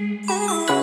Ooh.